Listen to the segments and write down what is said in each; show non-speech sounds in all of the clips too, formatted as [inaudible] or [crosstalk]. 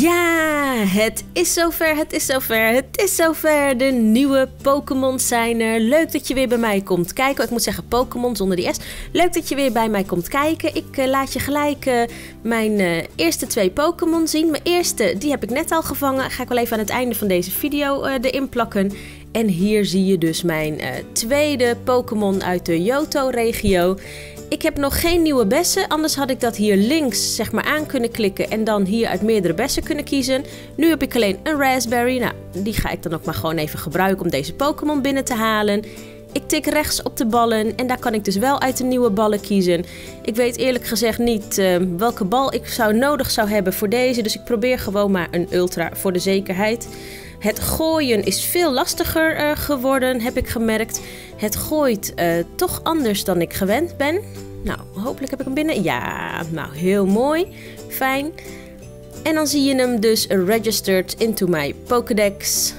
Ja, het is zover, het is zover, het is zover. De nieuwe Pokémon zijn er. Leuk dat je weer bij mij komt kijken. Ik moet zeggen Pokémon zonder die S. Leuk dat je weer bij mij komt kijken. Ik uh, laat je gelijk uh, mijn uh, eerste twee Pokémon zien. Mijn eerste, die heb ik net al gevangen. Ga ik wel even aan het einde van deze video erin plakken. En hier zie je dus mijn tweede Pokémon uit de Johto-regio. Ik heb nog geen nieuwe bessen, anders had ik dat hier links zeg maar aan kunnen klikken en dan hier uit meerdere bessen kunnen kiezen. Nu heb ik alleen een raspberry, nou die ga ik dan ook maar gewoon even gebruiken om deze Pokémon binnen te halen. Ik tik rechts op de ballen en daar kan ik dus wel uit de nieuwe ballen kiezen. Ik weet eerlijk gezegd niet uh, welke bal ik zou nodig zou hebben voor deze, dus ik probeer gewoon maar een ultra voor de zekerheid. Het gooien is veel lastiger uh, geworden, heb ik gemerkt. Het gooit uh, toch anders dan ik gewend ben. Nou, hopelijk heb ik hem binnen. Ja, nou heel mooi. Fijn. En dan zie je hem dus registered into my Pokédex.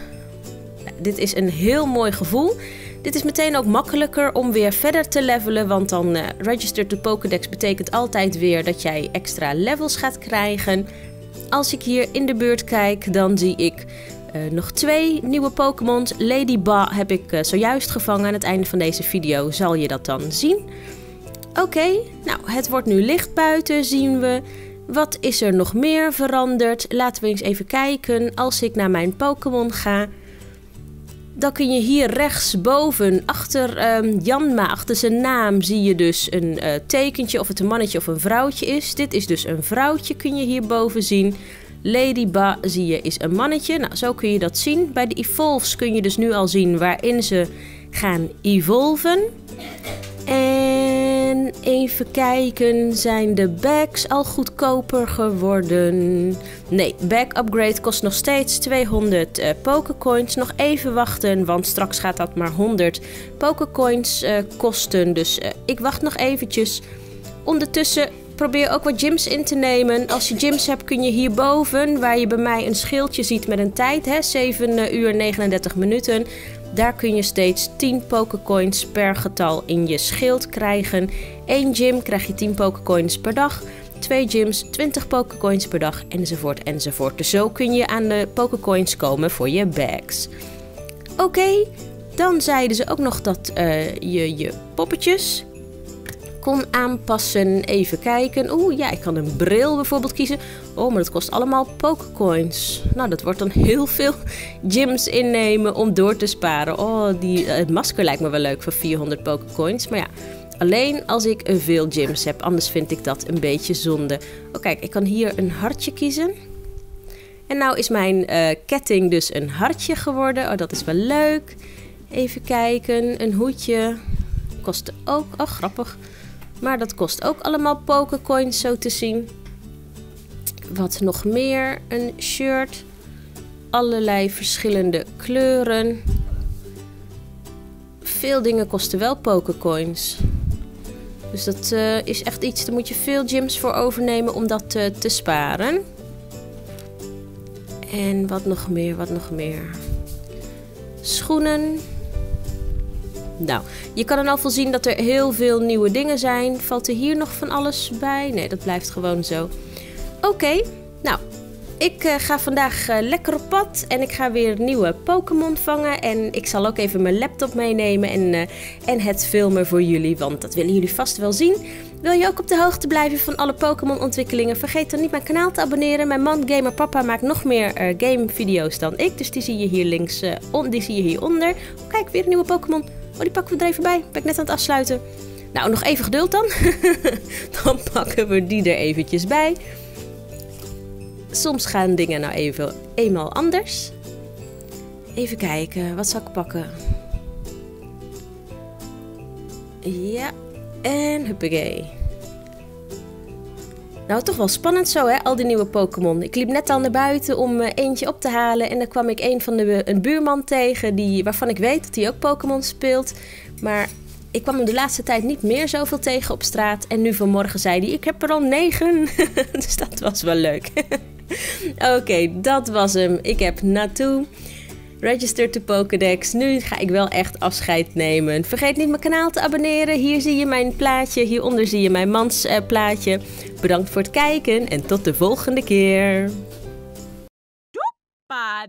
Nou, dit is een heel mooi gevoel. Dit is meteen ook makkelijker om weer verder te levelen, want dan uh, registered to Pokédex betekent altijd weer dat jij extra levels gaat krijgen. Als ik hier in de beurt kijk, dan zie ik uh, nog twee nieuwe Pokémons. Lady Ba heb ik uh, zojuist gevangen. Aan het einde van deze video zal je dat dan zien. Oké, nou het wordt nu licht buiten, zien we. Wat is er nog meer veranderd? Laten we eens even kijken. Als ik naar mijn Pokémon ga, dan kun je hier rechtsboven achter um, Janma, achter zijn naam, zie je dus een uh, tekentje of het een mannetje of een vrouwtje is. Dit is dus een vrouwtje, kun je hierboven zien. Lady Ba zie je is een mannetje. Nou, zo kun je dat zien. Bij de evolves kun je dus nu al zien waarin ze gaan evolven. En even kijken, zijn de bags al goedkoper geworden? Nee, bag upgrade kost nog steeds 200 uh, pokercoins. Nog even wachten, want straks gaat dat maar 100 pokercoins uh, kosten. Dus uh, ik wacht nog eventjes. Ondertussen probeer ook wat gyms in te nemen. Als je gyms hebt kun je hierboven, waar je bij mij een schildje ziet met een tijd, hè, 7 uur 39 minuten. Daar kun je steeds 10 pokercoins per getal in je schild krijgen. Eén gym krijg je 10 pokercoins per dag. Twee gyms, 20 pokercoins per dag, enzovoort, enzovoort. Dus zo kun je aan de pokercoins komen voor je bags. Oké, dan zeiden ze ook nog dat uh, je je poppetjes kon aanpassen. Even kijken. Oeh, ja, ik kan een bril bijvoorbeeld kiezen. Oh, maar dat kost allemaal pokercoins. Nou, dat wordt dan heel veel gyms innemen om door te sparen. Oh, die, het masker lijkt me wel leuk voor 400 pokercoins. Maar ja, alleen als ik veel gyms heb. Anders vind ik dat een beetje zonde. Oh, kijk, ik kan hier een hartje kiezen. En nou is mijn uh, ketting dus een hartje geworden. Oh, dat is wel leuk. Even kijken, een hoedje. Kost ook, oh grappig, maar dat kost ook allemaal pokercoins zo te zien. Wat nog meer? Een shirt. Allerlei verschillende kleuren. Veel dingen kosten wel pokercoins. Dus dat uh, is echt iets, daar moet je veel gyms voor overnemen om dat uh, te sparen. En wat nog meer, wat nog meer? Schoenen. Nou, je kan dan al voorzien dat er heel veel nieuwe dingen zijn. Valt er hier nog van alles bij? Nee, dat blijft gewoon zo. Oké, nou, ik uh, ga vandaag uh, lekker op pad en ik ga weer nieuwe Pokémon vangen. En ik zal ook even mijn laptop meenemen en, uh, en het filmen voor jullie, want dat willen jullie vast wel zien. Wil je ook op de hoogte blijven van alle Pokémon ontwikkelingen? Vergeet dan niet mijn kanaal te abonneren. Mijn man Gamer Papa maakt nog meer game video's dan ik, dus die zie je hier links, on, die zie je hieronder. Kijk, weer een nieuwe Pokémon. Oh, die pakken we er even bij. Ben ik net aan het afsluiten. Nou, nog even geduld dan. [laughs] dan pakken we die er eventjes bij. Soms gaan dingen nou even eenmaal anders. Even kijken, wat zal ik pakken? Ja, en huppakee. Nou, toch wel spannend zo, hè, al die nieuwe Pokémon. Ik liep net al naar buiten om uh, eentje op te halen. En dan kwam ik een van de een buurman tegen, die, waarvan ik weet dat hij ook Pokémon speelt. Maar ik kwam hem de laatste tijd niet meer zoveel tegen op straat. En nu vanmorgen zei hij, ik heb er al negen. [laughs] dus dat was wel leuk. [laughs] Oké, dat was hem. Ik heb naartoe. Register to Pokédex. Nu ga ik wel echt afscheid nemen. Vergeet niet mijn kanaal te abonneren. Hier zie je mijn plaatje. Hieronder zie je mijn mans eh, plaatje. Bedankt voor het kijken en tot de volgende keer. Doepa.